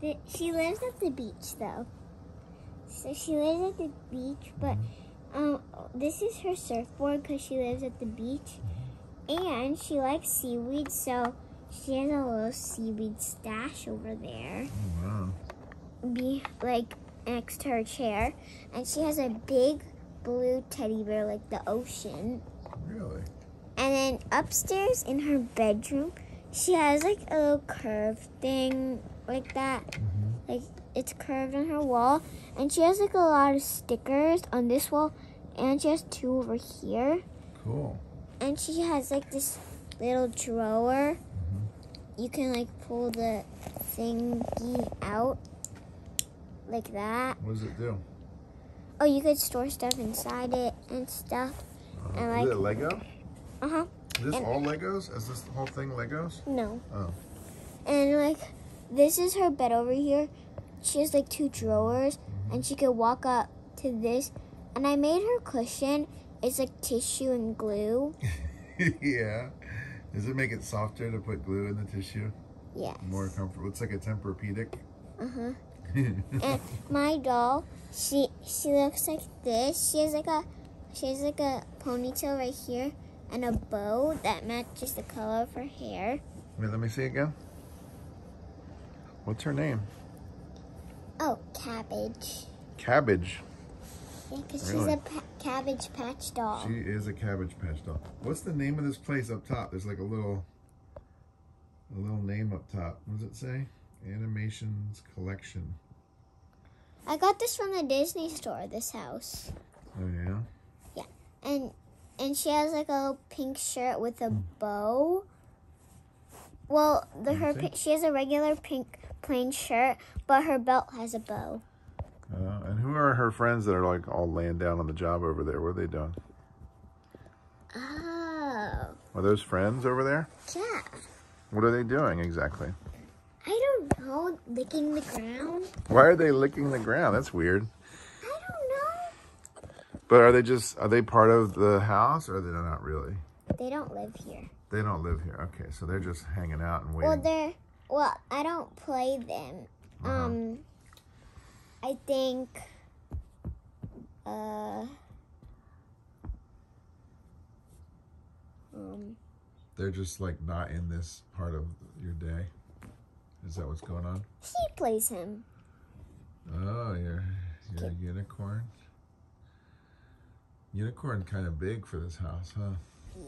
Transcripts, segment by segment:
The, she lives at the beach though. So she lives at the beach, but um, this is her surfboard because she lives at the beach, and she likes seaweed, so she has a little seaweed stash over there, Oh, wow. be like next to her chair, and she has a big blue teddy bear like the ocean. Really? And then upstairs in her bedroom, she has like a little curved thing like that. Mm-hmm. Like it's curved on her wall. And she has like a lot of stickers on this wall. And she has two over here. Cool. And she has like this little drawer. You can like pull the thingy out like that. What does it do? Oh, you could store stuff inside it and stuff. Uh, I is like- it Lego? Uh huh. Is this And- all Legos? Is this the whole thing Legos? No. Oh. And like, this is her bed over here. She has like two drawers, and she could walk up to this. And I made her cushion. It's like tissue and glue. yeah. Does it make it softer to put glue in the tissue? Yeah. More comfortable. It's like a Tempur-Pedic. Uh huh. And my doll, she she looks like this. She has like a she has like a ponytail right here and a bow that matches the color of her hair. Wait, let me see again. What's her name? Oh, cabbage. Cabbage. Yeah, because Really? she's a pa- cabbage patch doll. She is a Cabbage Patch doll. What's the name of this place up top? There's like a little, a little name up top. What does it say? Animations Collection. I got this from the Disney store. This house. Oh yeah. and and she has like a little pink shirt with a bow. Well, the her see. pi- she has a regular pink plain shirt, but her belt has a bow. Uh, and who are her friends that are like all laying down on the job over there? What are they doing? Oh, Are those friends over there? yeah. What are they doing exactly? I don't know. Licking the ground. Why are they licking the ground? That's weird. I don't know. But are they just are they part of the house or are they not really? They don't live here. They don't live here. Okay, so they're just hanging out and waiting. Well, they're well. I don't play them. Uh-huh. Um, I think. Uh. Um. They're just like not in this part of your day. Is that what's going on? He plays him. Oh, you're you're a unicorn. Unicorn kind of big for this house, huh?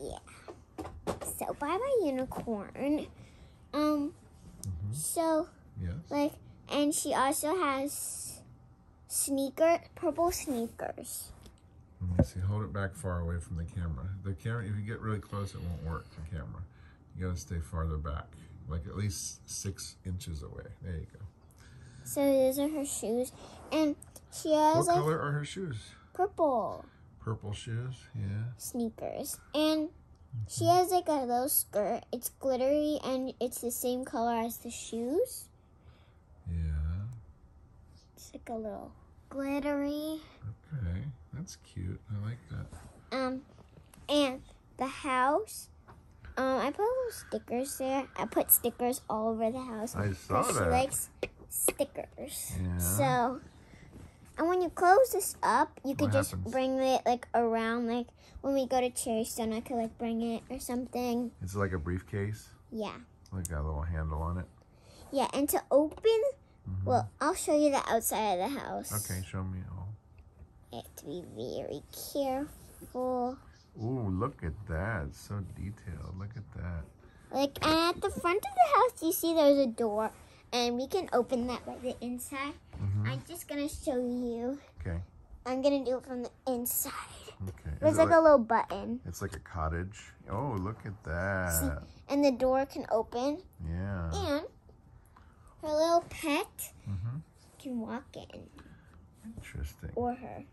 Yeah. So bye bye unicorn. Um. Mhm. So Yes. like, and she also has sneaker, purple sneakers. Let me see. Hold it back far away from the camera. The camera, if you get really close, it won't work. The camera. You gotta stay farther back, like at least six inches away. There you go. So those are her shoes, and she has What like color are her shoes? purple Purple shoes. Yeah. sneakers, and she has like a little skirt. It's glittery, and it's the same color as the shoes. Yeah. It's like a little glittery. Okay. That's cute. I like that. Um, and the house. Um, I put little stickers there. I put stickers all over the house. I saw that. She likes stickers. Yeah. So, and when you close this up, you could What just happens? bring it like around. Like when we go to Cherry Stone, I could like bring it or something. It's like a briefcase. Yeah, Like got a little handle on it. yeah. And to open, Mhm. well, I'll show you the outside of the house. Okay, show me all. You have to be very careful. Ooh, look at that. It's so detailed. Look at that. Like, and at the front of the house, you see there's a door, and we can open that by the inside. hmm I'm just gonna show you. Okay. I'm gonna do it from the inside. Okay. There's it like, a little button, It's like a cottage. Oh, look at that. See? and the door can open, Yeah. and her little pet hmm can walk in, Interesting. or her.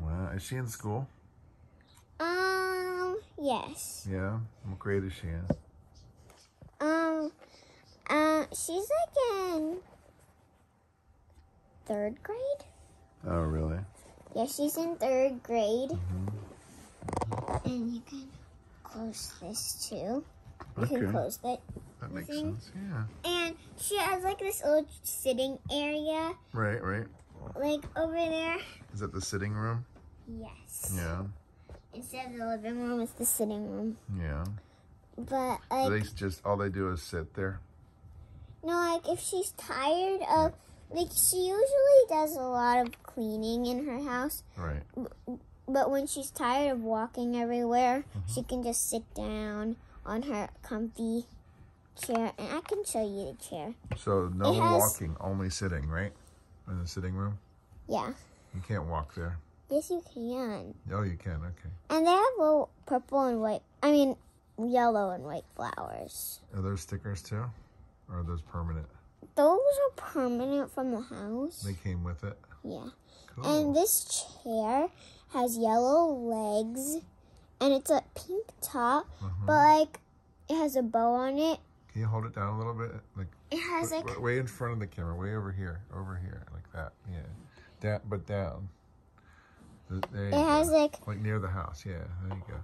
Wow. Is she in school? Um, yes. Yeah. What grade is she in? Um, uh, she's like in third grade. Oh, really? Yeah, she's in third grade. Mhm. And you can close this too. You can close it. That makes thing. sense. Yeah. And she has like this little sitting area, Right, right. like over there. Is that the sitting room? Yes. Yeah, Instead of the living room, it's the sitting room. yeah. But So like, they just all they do is sit there. no, like if she's tired of, like she usually does a lot of cleaning in her house. Right. But when she's tired of walking everywhere, mm-hmm. she can just sit down on her comfy chair, and I can show you the chair. So no has- walking, only sitting, right? In the sitting room. Yeah. You can't walk there. Yes, you can. Oh, you can. Okay. And they have little purple and white. I mean, yellow and white flowers. Are those stickers too, or are those permanent? Those are permanent from the house. They came with it. Yeah. Cool. And this chair has yellow legs, and it's a pink top, Uh-huh. but like it has a bow on it. Can you hold it down a little bit? Like It has like way in front of the camera, way over here, over here, like that. Yeah. Down, but down. There it go. has like like near the house. Yeah. There you go.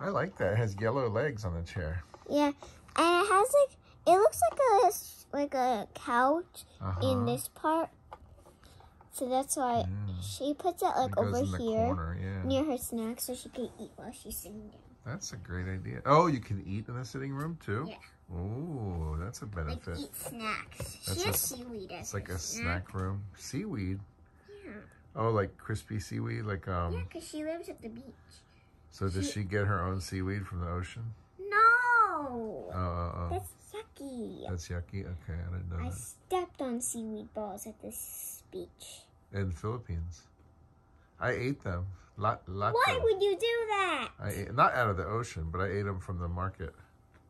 I like that. It has yellow legs on the chair. yeah, and it has like it looks like a like a couch Uh-huh. in this part. So that's why Yeah. she puts it like it over here corner. Yeah. near her snack, so she can eat while she's sitting down. That's a great idea. Oh, you can eat in the sitting room too. Yeah. Oh, that's a benefit. Like eat snacks. That's she a- has seaweed as It's like a snack room. Seaweed. Yeah. Oh, like crispy seaweed. Like Yeah, um. because she lives at the beach. So does she- she get her own seaweed from the ocean? No! Oh, oh, oh. That's yucky. That's yucky. Okay, I didn't know I that. stepped on seaweed balls at this beach. In the Philippines, I ate them. Lot, lot. Why would you do that? I ate, not out of the ocean, but I ate them from the market.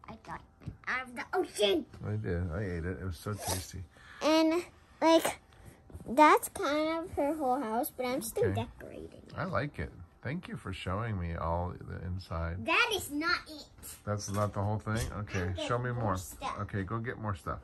I got out of the ocean. I did. I ate it. It was so tasty. And, like, that's kind of her whole house, but I'm still Okay. decorating. I like it. Thank you for showing me all the inside. That is not it. That's not the whole thing? Okay, show me more. more. Okay, go get more stuff.